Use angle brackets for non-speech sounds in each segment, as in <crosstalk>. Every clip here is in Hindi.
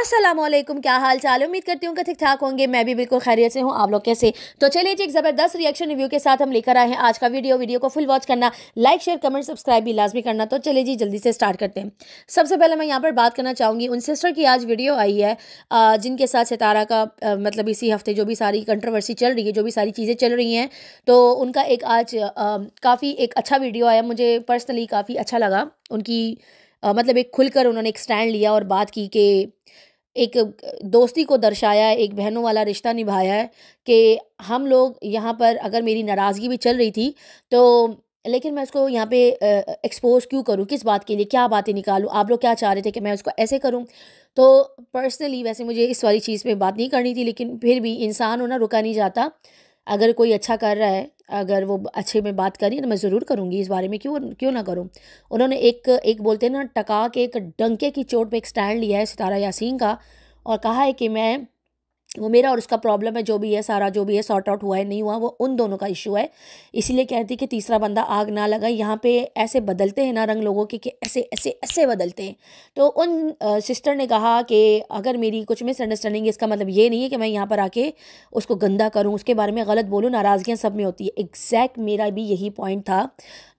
असलम क्या हाल चाल उम्मीद करती हूँ कि ठीक ठाक होंगे। मैं भी बिल्कुल खैरियत से हूँ। आप लोग कैसे? तो चलिए जी, एक ज़बरदस्त रिएक्शन रिव्यू के साथ हम लेकर आए हैं आज का वीडियो वीडियो को फुल वॉच करना लाइक शेयर कमेंट सब्सक्राइब भी लाजमी करना। तो चलिए जी, जल्दी से स्टार्ट करते हैं। सबसे पहले मैं यहाँ पर बात करना चाहूँगी, उन सिस्टर की आज वीडियो आई है जिनके साथ सितारा का मतलब इसी हफ़्ते जो भी सारी कंट्रोवर्सी चल रही है, जो भी सारी चीज़ें चल रही हैं तो उनका एक आज काफ़ी एक अच्छा वीडियो आया। मुझे पर्सनली काफ़ी अच्छा लगा। उनकी मतलब एक खुलकर उन्होंने एक स्टैंड लिया और बात की कि एक, दोस्ती को दर्शाया है एक बहनों वाला रिश्ता निभाया है कि हम लोग यहाँ पर अगर मेरी नाराज़गी भी चल रही थी तो लेकिन मैं उसको यहाँ पे एक्सपोज क्यों करूँ? किस बात के लिए? क्या बातें निकालूँ? आप लोग क्या चाह रहे थे कि मैं उसको ऐसे करूँ? तो पर्सनली वैसे मुझे इस वाली चीज़ पे बात नहीं करनी थी, लेकिन फिर भी इंसान होना रुका नहीं जाता। अगर कोई अच्छा कर रहा है, अगर वो अच्छे में बात करी तो मैं ज़रूर करूँगी इस बारे में, क्यों क्यों ना करूँ। उन्होंने एक एक बोलते हैं ना, टका के एक डंके की चोट पे एक स्टैंड लिया है सितारा यासीन का और कहा है कि मैं वो मेरा और उसका प्रॉब्लम है, जो भी है, सारा जो भी है सॉर्ट आउट हुआ है, नहीं हुआ, वो उन दोनों का इशू है। इसीलिए कहती कि तीसरा बंदा आग ना लगा यहाँ पे ऐसे बदलते हैं ना रंग लोगों के, कि ऐसे ऐसे ऐसे बदलते हैं। तो उन सिस्टर ने कहा कि अगर मेरी कुछ मिसअंडरस्टैंडिंग है, इसका मतलब ये नहीं है कि मैं यहाँ पर आके उसको गंदा करूँ, उसके बारे में गलत बोलूँ नाराज़गियाँ सब में होती है। एग्जैक्ट मेरा भी यही पॉइंट था।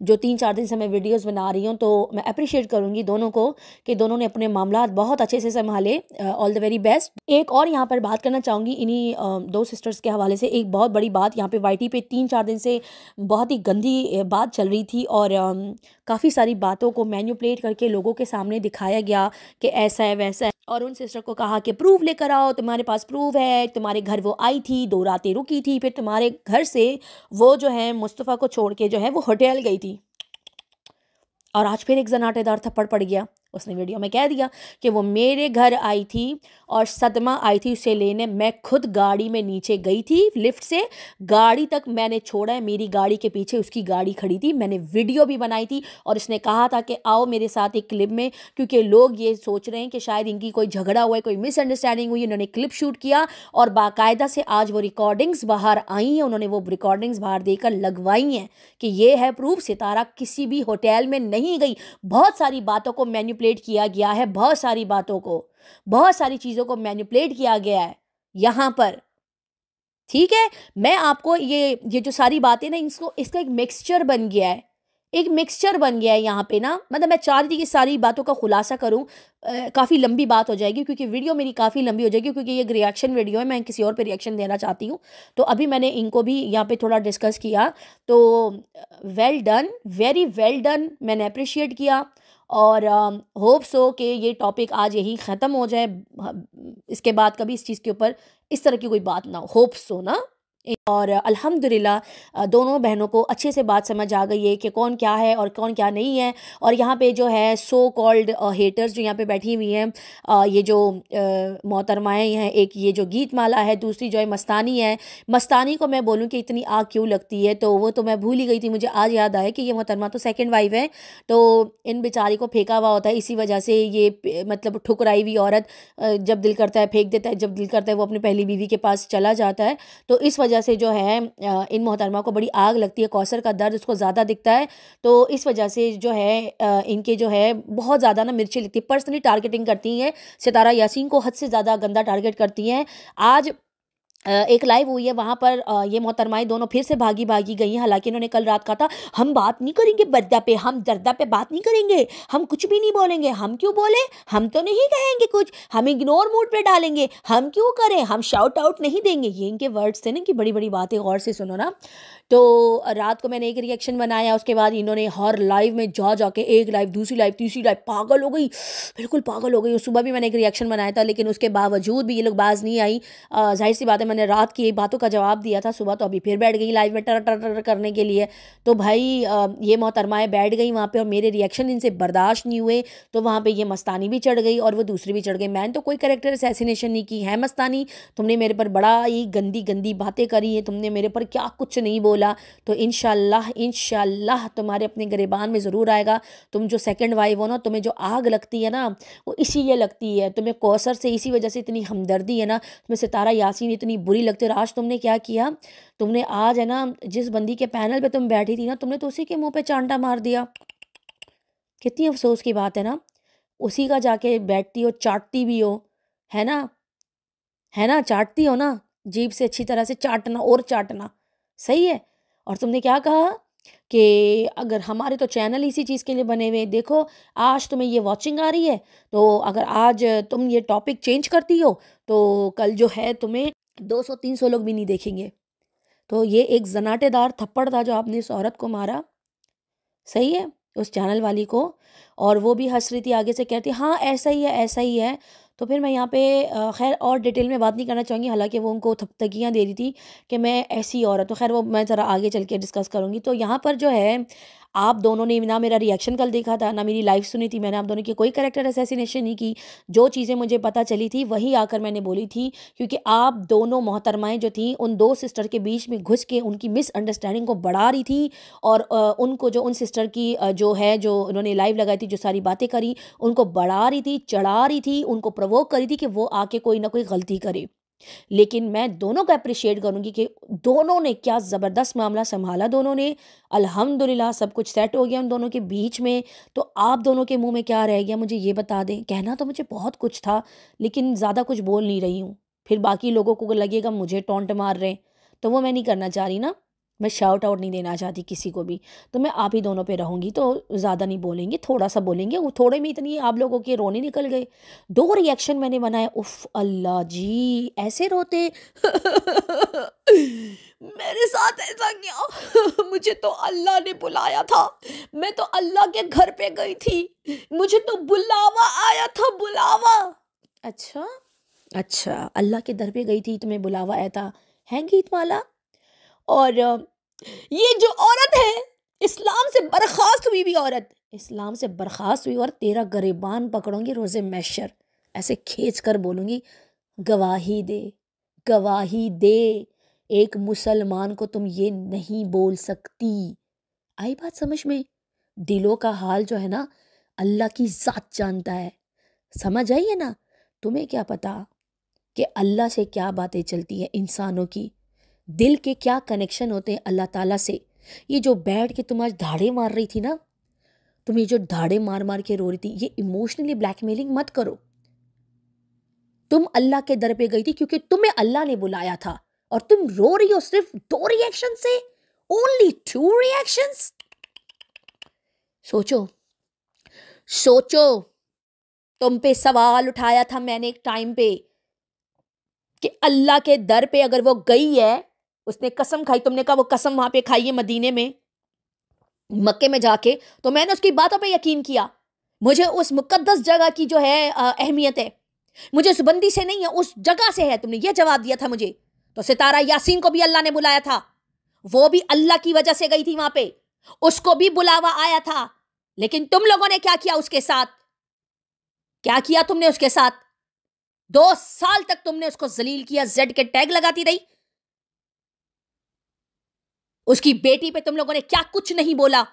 जो तीन चार दिन से मैं वीडियोज़ बना रही हूँ तो मैं अप्रिशिएट करूँगी दोनों को कि दोनों ने अपने मामला बहुत अच्छे से संभाले ऑल द वेरी बेस्ट एक और यहाँ पर बात करना चाहूँगी इन्हीं दो सिस्टर्स के हवाले से एक बहुत बड़ी बात। यहाँ पे वाईटी पे तीन चार दिन से बहुत ही गंदी बात चल रही थी और काफ़ी सारी बातों को मैन्यूपलेट करके लोगों के सामने दिखाया गया कि ऐसा है, वैसा है। और उन सिस्टर को कहा कि प्रूफ लेकर आओ, तुम्हारे पास प्रूफ है, तुम्हारे घर वो आई थी, दो रातें रुकी थी, फिर तुम्हारे घर से वो जो है मुस्तफ़ा को छोड़ के जो है वो होटल गई थी। और आज फिर एक जनाटेदार थप्पड़ पड़ गया। उसने वीडियो में कह दिया कि वो मेरे घर आई थी और सदमा आई थी उसे लेने। मैं खुद गाड़ी में नीचे गई थी लिफ्ट से। गाड़ी तक मैंने छोड़ा है। मेरी गाड़ी के पीछे उसकी गाड़ी खड़ी थी। मैंने वीडियो भी बनाई थी और उसने कहा था कि आओ मेरे साथ एक क्लिप में, क्योंकि लोग ये सोच रहे हैं कि शायद इनकी कोई झगड़ा हुआ है, कोई मिसअंडरस्टैंडिंग हुई उन्होंने क्लिप शूट किया और बाकायदा से आज वो रिकॉर्डिंग्स बाहर आई हैं। उन्होंने वो रिकॉर्डिंग्स बाहर देकर लगवाई हैं कि ये है प्रूफ, सितारा किसी भी होटल में नहीं गई। बहुत सारी बातों को मैन्यू मैनिपुलेट किया गया है बहुत सारी बातों को, बहुत सारी चीज़ों को मैनिपुलेट किया गया है यहाँ पर। ठीक है? मैं आपको ये ये जो सारी बातें ना, इसको, इसका एक मिक्सचर बन गया है। एक मिक्सचर बन गया है यहाँ पे ना मतलब मैं चाह रही थी कि सारी बातों का खुलासा करूँ काफ़ी लंबी बात हो जाएगी क्योंकि वीडियो मेरी काफ़ी लंबी हो जाएगी क्योंकि ये रिएक्शन वीडियो है, मैं किसी और पे रिएक्शन देना चाहती हूँ। तो अभी मैंने इनको भी यहाँ पे थोड़ा डिस्कस किया तो well done very well done मैंने अप्रिशिएट किया। और होप सो कि ये टॉपिक आज यही ख़त्म हो जाए इसके बाद कभी इस चीज़ के ऊपर इस तरह की कोई बात ना हो। होप सो ना? और अल्हम्दुलिल्लाह दोनों बहनों को अच्छे से बात समझ आ गई है कि कौन क्या है और कौन क्या नहीं है। और यहाँ पे जो है सो कॉल्ड हेटर्स जो यहाँ पे बैठी हुई हैं ये जो मोहतरमाएँ हैं एक ये जो गीत माला है, दूसरी जो है मस्तानी है। मस्तानी को मैं बोलूँ कि इतनी आग क्यों लगती है? तो वो तो मैं भूल ही गई थी, मुझे आज याद आया कि ये मोहतरमा तो सेकेंड वाइफ है। तो इन बेचारी को फेंका हुआ होता है, इसी वजह से ये मतलब ठुकराई हुई औरत जब दिल करता है, फेंक देता है, जब दिल करता है, वो अपनी पहली बीवी के पास चला जाता है। तो इस वजह वजह से जो है इन मोहतरमा को बड़ी आग लगती है, कौसर का दर्द उसको ज़्यादा दिखता है। तो इस वजह से जो है इनके जो है, बहुत ज़्यादा ना मिर्ची लिखती है। पर्सनली टारगेटिंग करती हैं सितारा यासीन को हद से ज़्यादा गंदा टारगेट करती हैं। आज एक लाइव हुई है, वहाँ पर ये मोहतरमाएँ दोनों फिर से भागी भागी गई हैं। हालाँकि इन्होंने कल रात कहा था, हम बात नहीं करेंगे बर्दा पे, हम दर्दा पे बात नहीं करेंगे। हम कुछ भी नहीं बोलेंगे। हम क्यों बोले? हम तो नहीं कहेंगे कुछ। हम इग्नोर मूड पे डालेंगे। हम क्यों करें? हम शाउट आउट नहीं देंगे। ये इनके वर्ड्स थे ना कि बड़ी बड़ी बातें, गौर से सुनो ना। तो रात को मैंने एक रिएक्शन बनाया, उसके बाद इन्होंने हर लाइव में जा जाके एक लाइव दूसरी लाइव तीसरी लाइव पागल हो गई। बिल्कुल पागल हो गई। सुबह भी मैंने एक रिएक्शन बनाया था, लेकिन उसके बावजूद भी ये लोग बाज नहीं आई। ज़ाहिर सी बात है, मैंने रात की बातों का जवाब दिया था सुबह तो अभी फिर बैठ गई लाइव में टर टर टर करने के लिए। तो भाई ये मोहतरमाएँ बैठ गई वहाँ पर और मेरे रिएक्शन इनसे बर्दाश्त नहीं हुए। तो वहाँ पर ये मस्तानी भी चढ़ गई और वो दूसरी भी चढ़ गई। मैंने तो कोई करेक्टर असैसिनेशन नहीं की, है मस्तानी? तुमने मेरे पर बड़ा ही गंदी गंदी बातें करी हैं, तुमने मेरे पर क्या कुछ नहीं बोला। तो इन इन तुम्हारे अपने गरीबान में ज़रूर आएगा। तुम जो सेकंड वाइफ हो ना, तुम्हें जो आग लगती है ना, वो इसी ये लगती है। तुम्हें कौसर से इसी वजह से इतनी हमदर्दी है ना, तुम्हें सितारा यासीन, इतनी बुरी लगती है। आज तुमने क्या किया? तुमने आज है ना, जिस बंदी के पैनल पे तुम बैठी थी ना, तुमने तो उसी के मुँह पर चांटा मार दिया। कितनी अफसोस की बात है ना, उसी का जाके बैठती हो, चाटती भी हो, है ना? है ना? चाटती हो ना जीप से अच्छी तरह से चाटना और चाटना। सही है? और तुमने क्या कहा? कि अगर हमारे तो चैनल इसी चीज़ के लिए बने हुए देखो, आज तुम्हें ये वॉचिंग आ रही है तो अगर आज तुम ये टॉपिक चेंज करती हो तो कल जो है तुम्हें दो सौ तीन सौ लोग भी नहीं देखेंगे। तो ये एक जनाटेदार थप्पड़ था जो आपने उस औरत को मारा। सही है, उस चैनल वाली को। और वो भी हंस रही थी, आगे से कहती हाँ ऐसा ही है, ऐसा ही है। तो फिर मैं यहाँ पे खैर और डिटेल में बात नहीं करना चाहूँगी। हालाँकि वो उनको थपथकियाँ दे रही थी कि मैं ऐसी औरत तो खैर वो मैं ज़रा आगे चल के डिस्कस करूँगी। तो यहाँ पर जो है आप दोनों ने ना मेरा रिएक्शन कल देखा था, ना मेरी लाइफ सुनी थी, मैंने आप दोनों की कोई करेक्टर असैसिनेशन नहीं की। जो चीज़ें मुझे पता चली थी, वही आकर मैंने बोली थी, क्योंकि आप दोनों मोहतरमाएँ जो थी, उन दो सिस्टर के बीच में घुस के उनकी मिसअंडरस्टैंडिंग को बढ़ा रही थी और उनको जो उन सिस्टर की जो है, जो उन्होंने लाइव लगाई थी, जो सारी बातें करी, उनको बढ़ा रही थी, चढ़ा रही थी, उनको प्रवोक करी थी कि वो आके कोई ना कोई गलती करे। लेकिन मैं दोनों को अप्रिशिएट करूँगी कि दोनों ने क्या ज़बरदस्त मामला संभाला दोनों ने। अल्हम्दुलिल्लाह सब कुछ सेट हो गया उन दोनों के बीच में। तो आप दोनों के मुँह में क्या रह गया मुझे ये बता दें। कहना तो मुझे बहुत कुछ था, लेकिन ज़्यादा कुछ बोल नहीं रही हूँ। फिर बाकी लोगों को लगेगा मुझे टोंट मार रहे हैं। तो वो मैं नहीं करना चाह रही ना। मैं शाउट आउट नहीं देना चाहती किसी को भी। तो मैं आप ही दोनों पे रहूँगी तो ज़्यादा नहीं बोलेंगे थोड़ा सा बोलेंगे। वो थोड़े में इतनी आप लोगों के रोने निकल गए। दो रिएक्शन मैंने बनाए। उफ, अल्लाह जी, ऐसे रोते। मेरे साथ ऐसा क्या? मुझे तो अल्लाह ने बुलाया था। मैं तो अल्लाह के घर पे गई थी। मुझे तो बुलावा आया था, बुलावा। अच्छा? अच्छा अल्लाह के दर पे गई थी तुम्हें बुलावा आया था। है गीत वाला और ये जो औरत है, इस्लाम से बर्खास्त हुई भी औरत। इस्लाम से बर्खास्त हुई और तेरा गरीबान पकड़ूँगी रोज़े मैशर। ऐसे खींच कर बोलूँगी, गवाही दे गवाही दे, एक मुसलमान को तुम ये नहीं बोल सकती। आई बात समझ में? दिलों का हाल जो है ना, अल्लाह की ज़ात जानता है। समझ आई है ना? तुम्हें क्या पता कि अल्लाह से क्या बातें चलती है इंसानों की? दिल के क्या कनेक्शन होते हैं अल्लाह ताला से? ये जो बैठ के तुम आज धाड़े मार रही थी ना, तुम ये जो धाड़े मार मार के रो रही थी, ये इमोशनली ब्लैकमेलिंग मत करो। तुम अल्लाह के दर पे गई थी क्योंकि तुम्हें अल्लाह ने बुलाया था और तुम रो रही हो सिर्फ़ दो रिएक्शन से ओनली टू रिएक्शन सोचो सोचो, तुम पे सवाल उठाया था मैंने एक टाइम पे कि अल्लाह के दर पे अगर वो गई है उसने कसम खाई, तुमने कहा वो कसम वहाँ पे खाई है मदीने में, मक्के में जाके तो मैंने उसकी बातों पे यकीन किया। मुझे उस मुकद्दस जगह की जो है अहमियत है, मुझे उस बंदी से नहीं है, उस जगह से है, तुमने ये जवाब दिया था मुझे। तो सितारा यासीन को भी अल्लाह ने बुलाया था, वो भी अल्लाह की वजह से गई थी वहाँ पे, उसको भी बुलावा आया था, लेकिन तुम लोगों ने क्या किया उसके साथ? क्या किया तुमने उसके साथ? दो साल तक तुमने उसको जलील किया, जेड के टैग लगाती रही उसकी बेटी पे तुम लोगों ने क्या कुछ नहीं बोला?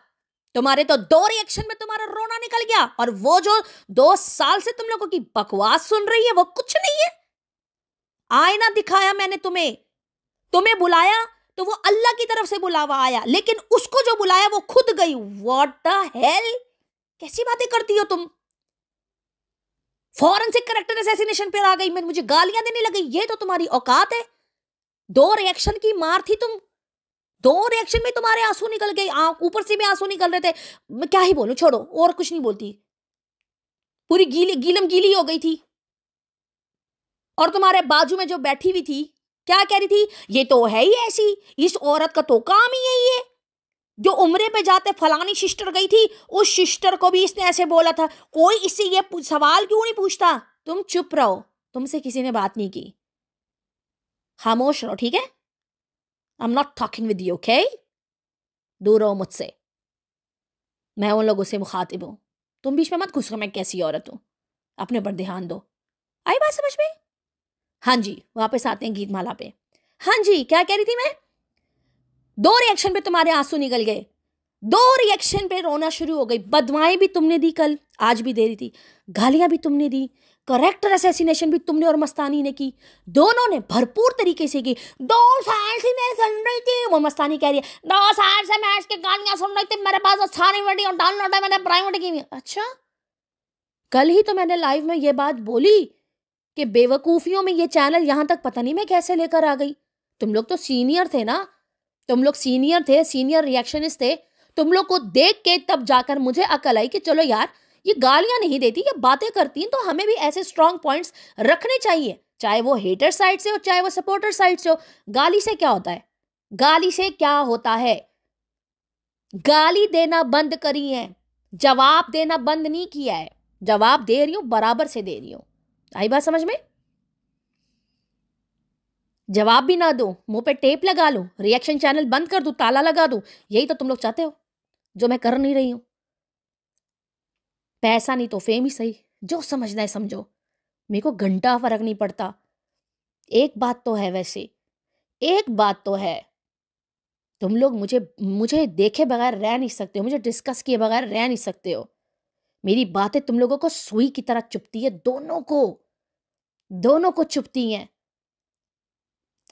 तुम्हारे तो दो रिएक्शन में तुम्हारा रोना निकल गया और वो जो दो साल से तुम लोगों की बकवास सुन रही है, वो कुछ नहीं है। आईना दिखाया मैंने तुम्हें। तुम्हें बुलाया तो वो अल्लाह की तरफ़ से बुलावा आया, लेकिन उसको जो बुलाया वो खुद गई। वॉट द हेल कैसी बातें करती हो तुम? फॉरन से करेक्टर असैसिनेशन पर आ गई, मैं मुझे गालियाँ देने लगी। ये तो तुम्हारी औकात है। दो रिएक्शन की मार थी तुम। दो रिएक्शन में तुम्हारे आँसू निकल गए। ऊपर से भी आँसू निकल रहे थे। मैं क्या ही बोलूँ? छोड़ो, और कुछ नहीं बोलती। पूरी गीली, गीलम गीली हो गई थी। और तुम्हारे बाजू में जो बैठी हुई थी, क्या कह रही थी? ये तो है ही ऐसी। इस औरत का तो काम ही यही है। जो उम्रे पे जाते फलानी सिस्टर गई थी, उस सिस्टर को भी इसने ऐसे बोला था। कोई इससे ये सवाल क्यों नहीं पूछता? तुम चुप रहो। तुमसे किसी ने बात नहीं की। खामोश रहो, ठीक है? I am not talking with you okay दूर रहो मुझसे। मैं उन लोगों से मुखातिब हूँ। तुम बीच में मत घुसो मैं कैसी औरत हूँ। अपने पर ध्यान दो। आई बात समझ में? हाँ जी, वापस आते हैं गीत माला पे। हाँ जी, क्या कह रही थी मैं? दो रिएक्शन पे तुम्हारे आँसू निकल गए। दो रिएक्शन पे रोना शुरू हो गई। बदवाएँ भी तुमने दी कल, आज भी दे रही थी। गालियाँ भी तुमने दी। करेक्टर असैसिनेशन भी तुमने और मस्तानी ने की। दोनों ने भरपूर तरीके से की। दो साल से मैं सुन रही थी, वो मस्तानी कह रही है, दो साल से मैं इसके गालियाँ सुन रही थी, मेरे पास अच्छा नहीं वीडियो डाउनलोड है, मैंने प्राइवेट की अच्छा? कल ही तो मैंने लाइव में ये बात बोली कि बेवकूफ़ियों में ये चैनल यहाँ तक पता नहीं मैं कैसे लेकर आ गई। तुम लोग तो सीनियर थे ना? तुम लोग सीनियर थे सीनियर रिएक्शनिस्ट थे। तुम लोग को देख के तब जाकर मुझे अकल आई कि चलो यार ये गालियाँ नहीं देती, ये बातें करती हैं तो हमें भी ऐसे स्ट्रांग पॉइंट्स रखने चाहिए। चाहे वो हेटर साइड से हो, चाहे वो सपोर्टर साइड से हो, गाली से क्या होता है? गाली से क्या होता है? गाली देना बंद करी है। जवाब देना बंद नहीं किया है। जवाब दे रही हूँ, बराबर से दे रही हूँ। आई बात समझ में? जवाब भी ना दो, मुँह पे टेप लगा लो रिएक्शन चैनल बंद कर दू, ताला लगा दू, यही तो तुम लोग चाहते हो, जो मैं कर नहीं रही हूँ। पैसा नहीं तो फेम ही सही। जो समझना है समझो। मेरे को घंटा फ़र्क नहीं पड़ता। एक बात तो है वैसे। एक बात तो है। तुम लोग मुझे मुझे देखे बगैर रह नहीं सकते हो। मुझे डिस्कस किए बगैर रह नहीं सकते हो। मेरी बातें तुम लोगों को सुई की तरह चुपती है। दोनों को दोनों को चुपती हैं।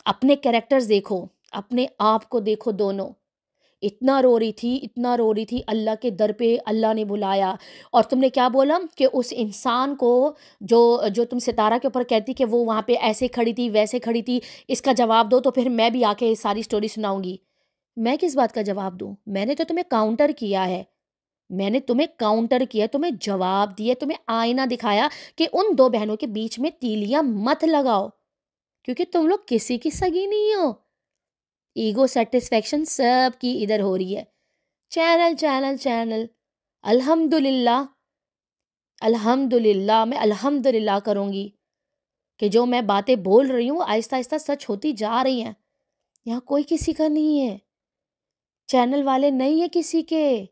अपने कैरेक्टर्स देखो। अपने आप को देखो दोनों। इतना रो रही थी, इतना रो रही थी, अल्लाह के दर पे अल्लाह ने बुलाया। और तुमने क्या बोला कि उस इंसान को जो जो तुम सितारा के ऊपर कहती कि वो वहाँ पे ऐसे खड़ी थी, वैसे खड़ी थी, इसका जवाब दो तो फिर मैं भी आके सारी स्टोरी सुनाऊँगी। मैं किस बात का जवाब दूँ? मैंने तो तुम्हें काउंटर किया है। मैंने तुम्हें काउंटर किया, तुम्हें जवाब दिया, तुम्हें आईना दिखाया कि उन दो बहनों के बीच में तीलियाँ मत लगाओ, क्योंकि तुम लोग किसी की सगी नहीं हो। ईगो सेटिस्फेक्शन सब की इधर हो रही है। Channel channel channel. अल्हम्दुलिल्लाह अल्हम्दुलिल्लाह, मैं अल्हम्दुलिल्लाह करूँगी कि जो मैं बातें बोल रही हूँ, आहिस्ता आहिस्ता सच होती जा रही हैं। यहाँ कोई किसी का नहीं है। चैनल वाले नहीं है किसी के।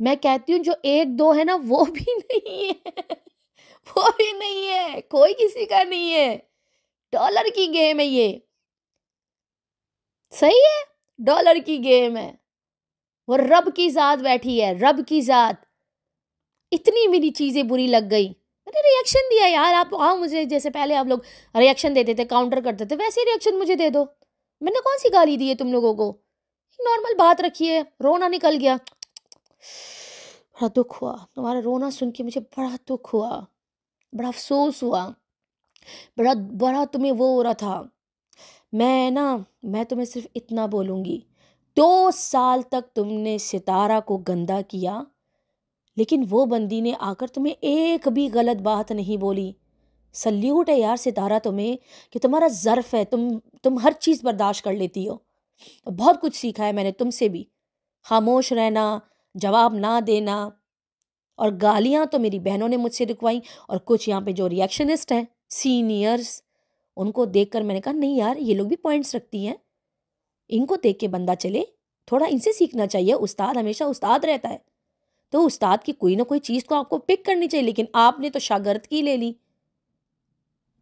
मैं कहती हूँ, जो एक, दो है ना, वो भी <laughs> नहीं है। वो भी नहीं है। कोई किसी का नहीं है। डॉलर की गेम है ये। सही है? डॉलर की गेम है। वो रब की ज़ात बैठी है, रब की ज़ात। इतनी मेरी चीज़ें बुरी लग गई। मैंने रिएक्शन दिया, यार, आप आओ मुझे, जैसे पहले आप लोग रिएक्शन देते थे काउंटर करते थे, वैसे रिएक्शन मुझे दे दो। मैंने कौन सी गाली दी है तुम लोगों को? नॉर्मल बात रखी है, रोना निकल गया। बड़ा दुख हुआ। तुम्हारा रोना सुन के मुझे बड़ा दुख हुआ। बड़ा अफसोस हुआ। बड़ा बड़ा तुम्हें वो हो रहा था। मैं ना, मैं तुम्हें सिर्फ़ इतना बोलूँगी। दो साल तक तुमने सितारा को गंदा किया, लेकिन वो बंदी ने आकर तुम्हें एक भी गलत बात नहीं बोली। सल्यूट है यार सितारा तुम्हें, कि तुम्हारा ज़र्फ है, तुम तुम हर चीज़ बर्दाश्त कर लेती हो। बहुत कुछ सीखा है मैंने तुमसे भी। खामोश रहना, जवाब ना देना, और गालियाँ तो मेरी बहनों ने मुझसे रुकवाई, और कुछ यहाँ पे जो रिएक्शनिस्ट हैं सीनियर्स उनको देखकर मैंने कहा, नहीं यार, ये लोग भी पॉइंट्स रखती हैं। इनको देख के बंदा चले। थोड़ा इनसे सीखना चाहिए। उस्ताद हमेशा उस्ताद रहता है। तो उस्ताद की कोई ना कोई चीज़ को आपको पिक करनी चाहिए, लेकिन आपने तो शागर्द की ले ली।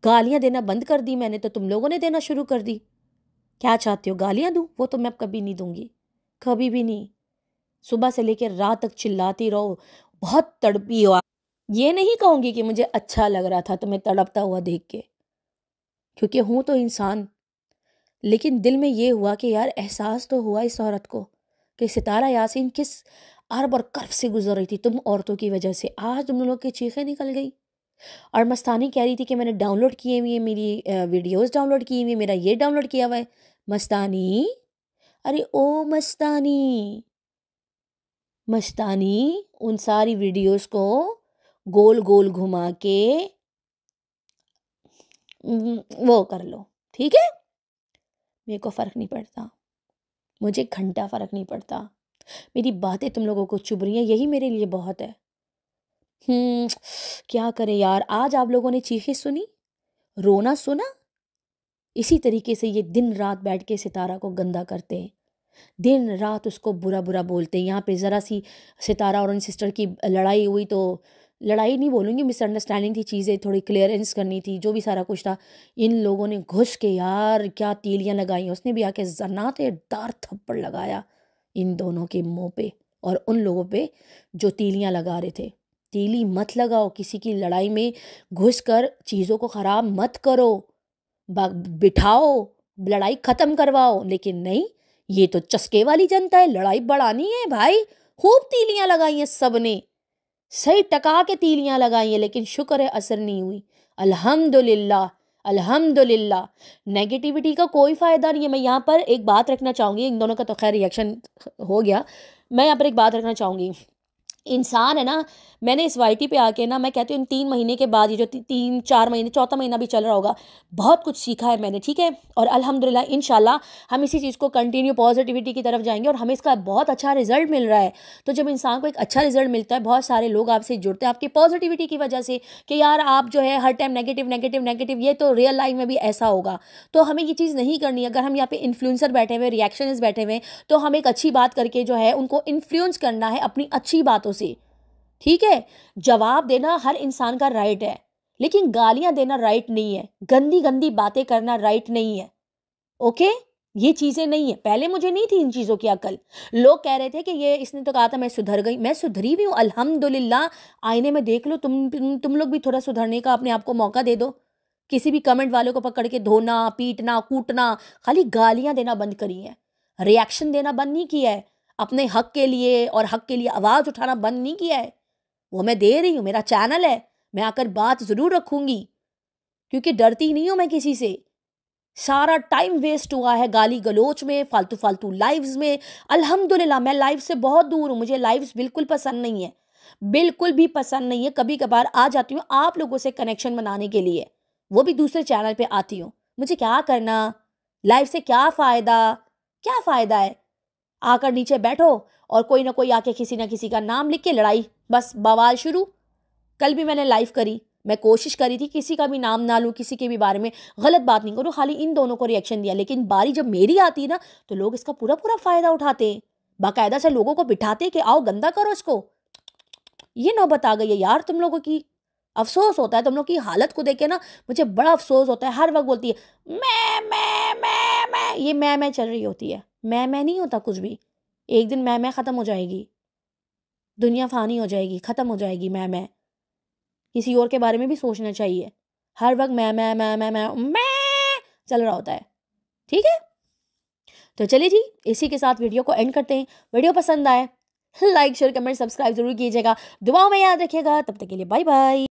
गालियाँ देना बंद कर दी मैंने तो तुम लोगों ने देना शुरू कर दी। क्या चाहते हो गालियाँ दूँ? वो तो मैं कभी नहीं दूँगी। कभी भी नहीं। सुबह से लेकर रात तक चिल्लाती रहो। बहुत तड़पी हो ये नहीं कहूँगी कि मुझे अच्छा लग रहा था, तुम्हें तड़पता हुआ देख के। क्योंकि हूँ तो इंसान। लेकिन दिल में ये हुआ कि यार एहसास तो हुआ इस औरत को कि सितारा यासीन किस अरब और कर्फ से गुजर रही थी, तुम औरतों की वजह से। आज तुम लोगों की चीखें निकल गई। और मस्तानी कह रही थी कि मैंने डाउनलोड किए हुए, मेरी वीडियोस डाउनलोड की हुई, मेरा ये डाउनलोड किया हुआ है। मस्तानी? अरे ओ मस्तानी! मस्तानी, उन सारी वीडियोस को गोल गोल घुमा के वो कर लो, ठीक है? मेरे को फ़र्क नहीं पड़ता। मुझे घंटा फ़र्क नहीं पड़ता। मेरी बातें तुम लोगों को चुभ रही हैं, यही मेरे लिए बहुत है। हम्म क्या करें यार? आज आप लोगों ने चीखें सुनी? रोना सुना? इसी तरीके से ये दिन रात बैठ के सितारा को गंदा करते हैं। दिन रात उसको बुरा बुरा बोलते हैं। यहाँ पे ज़रा सी सितारा और उन सिस्टर की लड़ाई हुई तो लड़ाई नहीं बोलूँगी मिसअंडरस्टैंडिंग थी, चीज़ें थोड़ी क्लियरेंस करनी थी, जो भी सारा कुछ था। इन लोगों ने घुस के, यार, क्या तीलियाँ लगाई? उसने भी आके जनाते दार थप्पड़ लगाया इन दोनों के मुँह पे और उन लोगों पे जो तीलियाँ लगा रहे थे। तीली मत लगाओ, किसी की लड़ाई में घुस कर चीज़ों को ख़राब मत करो। बिठाओ, लड़ाई ख़त्म करवाओ। लेकिन नहीं, ये तो चस्के वाली जनता है, लड़ाई बढ़ानी है भाई। खूब तीलियाँ लगाई हैं सबने सही टका के तीलियाँ लगाई हैं लेकिन शुक्र है असर नहीं हुई। अल्हम्दुलिल्लाह अल्हम्दुलिल्लाह। नेगेटिविटी का कोई फ़ायदा नहीं है। मैं यहाँ पर एक बात रखना चाहूँगी। इन दोनों का तो खैर रिएक्शन हो गया। मैं यहाँ पर एक बात रखना चाहूँगी। इंसान है ना मैंने इस वाईटी पे आके ना मैं कहती हूँ इन तीन महीने के बाद ये जो ती, तीन चार महीने चौथा महीना भी चल रहा होगा बहुत कुछ सीखा है मैंने ठीक है? और अल्हम्दुलिल्लाह इंशाल्लाह हम इसी चीज़ को कंटिन्यू पॉजिटिविटी की तरफ़ जाएँगे और हमें इसका बहुत अच्छा रिज़ल्ट मिल रहा है। तो जब इंसान को एक अच्छा रिज़ल्ट मिलता है बहुत सारे लोग आपसे जुड़ते हैं आपकी पॉजिटिविटी की वजह से कि यार आप जो है हर टाइम नेगेटिव नेगेटिव नेगेटिव ये तो रियल लाइफ में भी ऐसा होगा। तो हमें ये चीज़ नहीं करनी अगर हम यहाँ पे इन्फ्लुएंसर बैठे हुए रिएक्शन बैठे हुए तो हम एक अच्छी बात करके जो है उनको इन्फ्लुएंस करना है अपनी अच्छी बातों से। ठीक है, जवाब देना हर इंसान का राइट है, लेकिन गालियाँ देना राइट नहीं है गंदी गंदी बातें करना राइट नहीं है। ओके ये चीज़ें नहीं है। पहले मुझे नहीं थी इन चीज़ों की अकल। लोग कह रहे थे कि ये, इसने तो कहा था मैं सुधर गई। मैं सुधरी भी हूँ, अल्हम्दुलिल्लाह। आईने में देख लो, तुम तुम लोग भी थोड़ा सुधरने का अपने आप को मौका दे दो। किसी भी कमेंट वालों को पकड़ के धोना, पीटना, कूटना, खाली गालियाँ देना बंद करी है। रिएक्शन देना बंद नहीं किया है। अपने हक के लिए और हक के लिए आवाज़ उठाना बंद नहीं किया है। वो मैं दे रही हूँ, मेरा चैनल है, मैं आकर बात ज़रूर रखूँगी। क्योंकि डरती नहीं हूँ मैं किसी से। सारा टाइम वेस्ट हुआ है गाली गलोच में फालतू फालतू लाइव्स में। अल्हम्दुलिल्लाह, मैं लाइव से बहुत दूर हूँ, मुझे लाइव्स बिल्कुल पसंद नहीं है। बिल्कुल भी पसंद नहीं है कभी कभार आ जाती हूँ आप लोगों से कनेक्शन बनाने के लिए। वो भी दूसरे चैनल पे आती हूँ। मुझे क्या करना? लाइव से क्या फ़ायदा? क्या फ़ायदा है? आकर नीचे बैठो और कोई ना कोई आके किसी ना किसी का नाम लिख के लड़ाई। बस, बवाल शुरू। कल भी मैंने लाइव करी। मैं कोशिश करी थी किसी का भी नाम ना लूँ, किसी के भी बारे में। गलत बात नहीं करूँ, खाली इन दोनों को रिएक्शन दिया। लेकिन बारी जब मेरी आती है ना तो लोग इसका पूरा पूरा फ़ायदा उठाते हैं। बाकायदा से लोगों को बिठाते कि आओ गंदा करो इसको। ये नौबत आ गई है यार तुम लोगों की। अफसोस होता है तुम लोग की हालत को देख ना, मुझे बड़ा अफसोस होता है। हर वक्त बोलती है, मैं मैं, ये मैं मैं चल रही होती है। मैं मैं नहीं होता कुछ भी। एक दिन मैं मैं ख़त्म हो जाएगी। दुनिया फ़ानी हो जाएगी, ख़त्म हो जाएगी मैं मैं। किसी और के बारे में भी सोचना चाहिए। हर वक्त मैं मैं मैं मैं मैं मैं चल रहा होता है। ठीक है? तो चलिए जी, इसी के साथ वीडियो को एंड करते हैं। वीडियो पसंद आए लाइक शेयर कमेंट सब्सक्राइब ज़रूर कीजिएगा। दुआओं में याद रखिएगा। तब तक के लिए बाय बाय